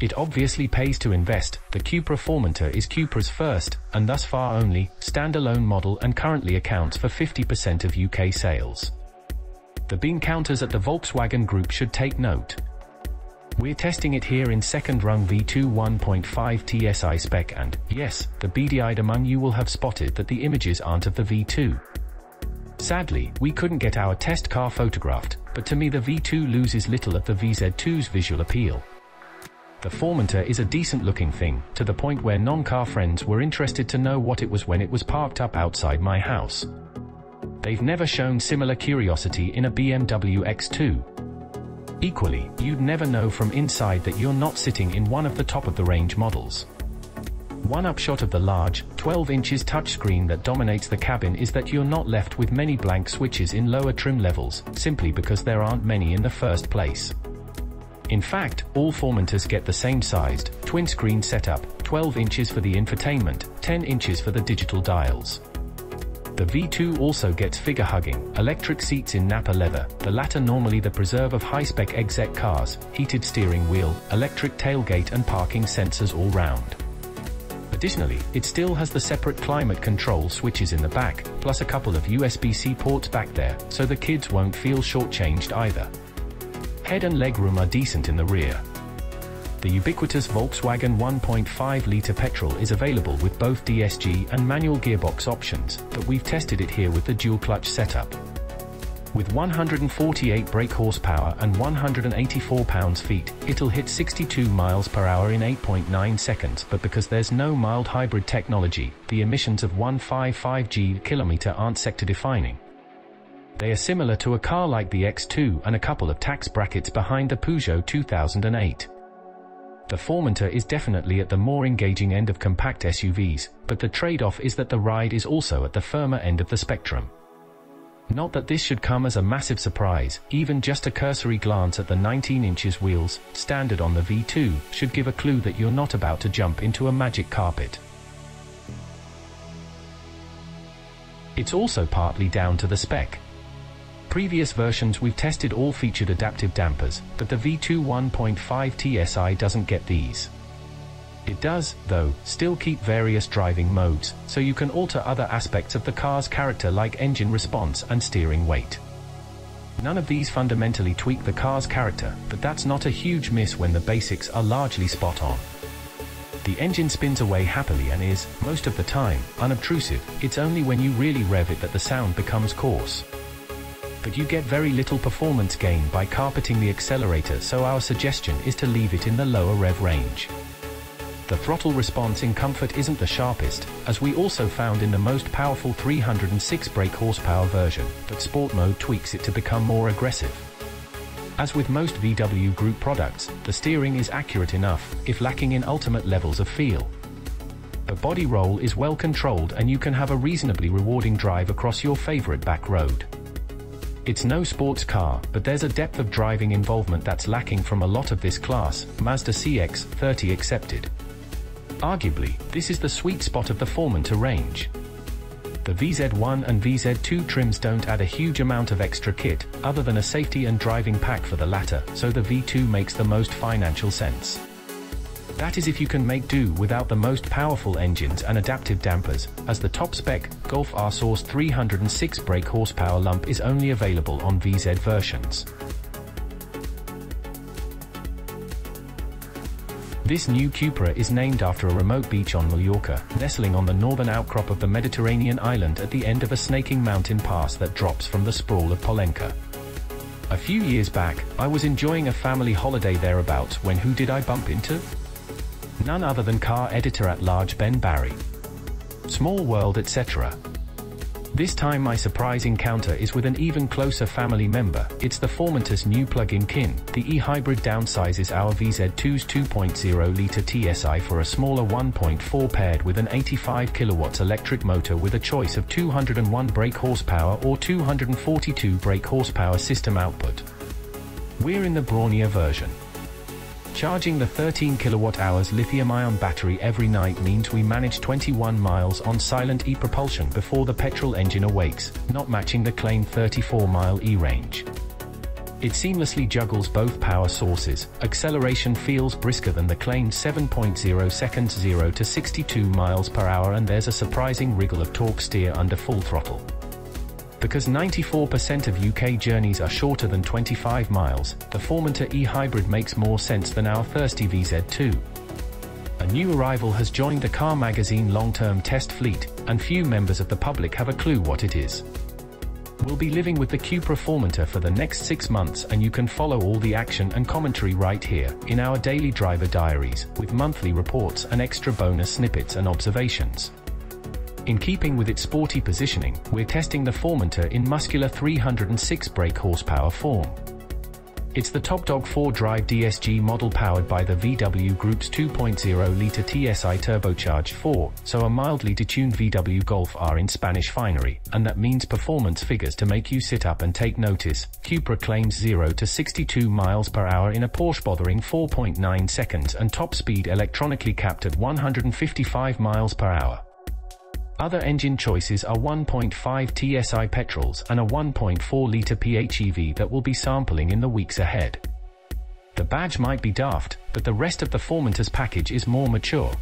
It obviously pays to invest, the Cupra Formentor is Cupra's first, and thus far only, standalone model and currently accounts for 50% of UK sales. The bean counters at the Volkswagen Group should take note. We're testing it here in second rung V2 1.5 TSI spec and, yes, the beady-eyed among you will have spotted that the images aren't of the V2. Sadly, we couldn't get our test car photographed, but to me the V2 loses little of the VZ2's visual appeal. The Formentor is a decent looking thing, to the point where non-car friends were interested to know what it was when it was parked up outside my house. They've never shown similar curiosity in a BMW X2. Equally, you'd never know from inside that you're not sitting in one of the top-of-the-range models. One upshot of the large, 12 inches touchscreen that dominates the cabin is that you're not left with many blank switches in lower trim levels, simply because there aren't many in the first place. In fact, all Formentors get the same sized, twin-screen setup, 12 inches for the infotainment, 10 inches for the digital dials. The V2 also gets figure hugging, electric seats in Nappa leather, the latter normally the preserve of high-spec exec cars, heated steering wheel, electric tailgate and parking sensors all round. Additionally, it still has the separate climate control switches in the back, plus a couple of USB-C ports back there, so the kids won't feel shortchanged either. Head and legroom are decent in the rear. The ubiquitous Volkswagen 1.5-litre petrol is available with both DSG and manual gearbox options, but we've tested it here with the dual-clutch setup. With 148 brake horsepower and 184 pounds-feet, it'll hit 62 miles per hour in 8.9 seconds but because there's no mild hybrid technology, the emissions of 155 g kilometer aren't sector-defining. They are similar to a car like the X2 and a couple of tax brackets behind the Peugeot 2008. The Formentor is definitely at the more engaging end of compact SUVs, but the trade-off is that the ride is also at the firmer end of the spectrum. Not that this should come as a massive surprise, even just a cursory glance at the 19 inches wheels, standard on the V2, should give a clue that you're not about to jump into a magic carpet. It's also partly down to the spec. Previous versions we've tested all featured adaptive dampers, but the V2 1.5 TSI doesn't get these. It does, though, still keep various driving modes, so you can alter other aspects of the car's character like engine response and steering weight. None of these fundamentally tweak the car's character, but that's not a huge miss when the basics are largely spot on. The engine spins away happily and is, most of the time, unobtrusive, it's only when you really rev it that the sound becomes coarse but you get very little performance gain by carpeting the accelerator so our suggestion is to leave it in the lower rev range. The throttle response in comfort isn't the sharpest, as we also found in the most powerful 306 brake horsepower version, but sport mode tweaks it to become more aggressive. As with most VW Group products, the steering is accurate enough, if lacking in ultimate levels of feel. The body roll is well controlled and you can have a reasonably rewarding drive across your favorite back road. It's no sports car, but there's a depth of driving involvement that's lacking from a lot of this class, Mazda CX-30 accepted. Arguably, this is the sweet spot of the Formentor range. The VZ1 and VZ2 trims don't add a huge amount of extra kit, other than a safety and driving pack for the latter, so the V2 makes the most financial sense. That is if you can make do without the most powerful engines and adaptive dampers, as the top spec, Golf R Source 306 brake horsepower lump is only available on VZ versions. This new Cupra is named after a remote beach on Mallorca, nestling on the northern outcrop of the Mediterranean island at the end of a snaking mountain pass that drops from the sprawl of Pollença. A few years back, I was enjoying a family holiday thereabouts when who did I bump into? None other than car editor-at-large Ben Barry. Small world etc. This time my surprise encounter is with an even closer family member, it's the Formentor's new plug-in kin. The e-hybrid downsizes our VZ2's 2.0-litre TSI for a smaller 1.4 paired with an 85 kilowatts electric motor with a choice of 201 brake horsepower or 242 brake horsepower system output. We're in the brawnier version. Charging the 13 kilowatt-hours lithium-ion battery every night means we manage 21 miles on silent e-propulsion before the petrol engine awakes, not matching the claimed 34-mile e-range. It seamlessly juggles both power sources. Acceleration feels brisker than the claimed 7.0 seconds 0 to 62 miles per hour and there's a surprising wriggle of torque steer under full throttle. Because 94% of UK journeys are shorter than 25 miles, the Formentor e-hybrid makes more sense than our thirsty VZ2. A new arrival has joined the Car Magazine long-term test fleet, and few members of the public have a clue what it is. We'll be living with the Cupra Formentor for the next six months and you can follow all the action and commentary right here, in our daily driver diaries, with monthly reports and extra bonus snippets and observations. In keeping with its sporty positioning, we're testing the Formentor in muscular 306 brake horsepower form. It's the Top Dog 4-drive DSG model powered by the VW Group's 2.0-litre TSI turbocharged 4, so a mildly detuned VW Golf R in Spanish finery, and that means performance figures to make you sit up and take notice. Cupra claims 0 to 62 miles per hour in a Porsche bothering 4.9 seconds and top speed electronically capped at 155 miles per hour. Other engine choices are 1.5 TSI petrols and a 1.4-litre PHEV that will be sampling in the weeks ahead. The badge might be daft, but the rest of the Formentor's package is more mature,